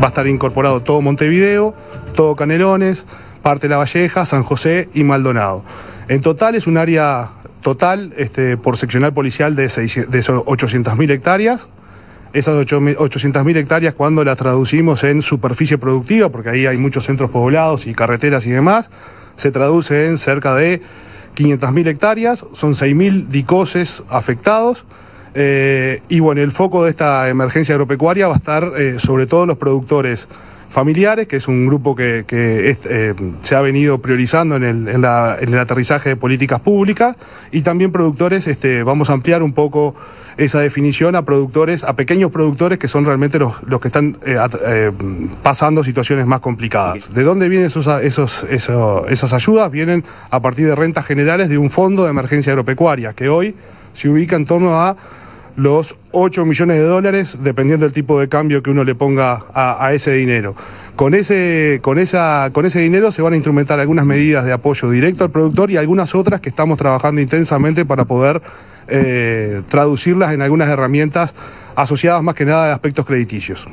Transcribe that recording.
va a estar incorporado todo Montevideo, todo Canelones, parte de La Valleja, San José y Maldonado. En total es un área total este, por seccional policial de, de 800.000 hectáreas. Esas 800.000 hectáreas cuando las traducimos en superficie productiva, porque ahí hay muchos centros poblados y carreteras y demás, se traduce en cerca de 500.000 hectáreas, son 6.000 dicoses afectados. Eh, y bueno, el foco de esta emergencia agropecuaria va a estar eh, sobre todo los productores familiares, que es un grupo que, eh, se ha venido priorizando en el, aterrizaje de políticas públicas, y también productores, este, vamos a ampliar un poco esa definición a productores, a pequeños productores que son realmente los, que están pasando situaciones más complicadas. ¿De dónde vienen esos, esos, esas ayudas? Vienen a partir de rentas generales de un fondo de emergencia agropecuaria, que hoy se ubica en torno a los 8 millones de dólares, dependiendo del tipo de cambio que uno le ponga a, ese dinero. Con ese, con, esa, con ese dinero se van a instrumentar algunas medidas de apoyo directo al productor y algunas otras que estamos trabajando intensamente para poder eh, traducirlas en algunas herramientas asociadas más que nada a aspectos crediticios.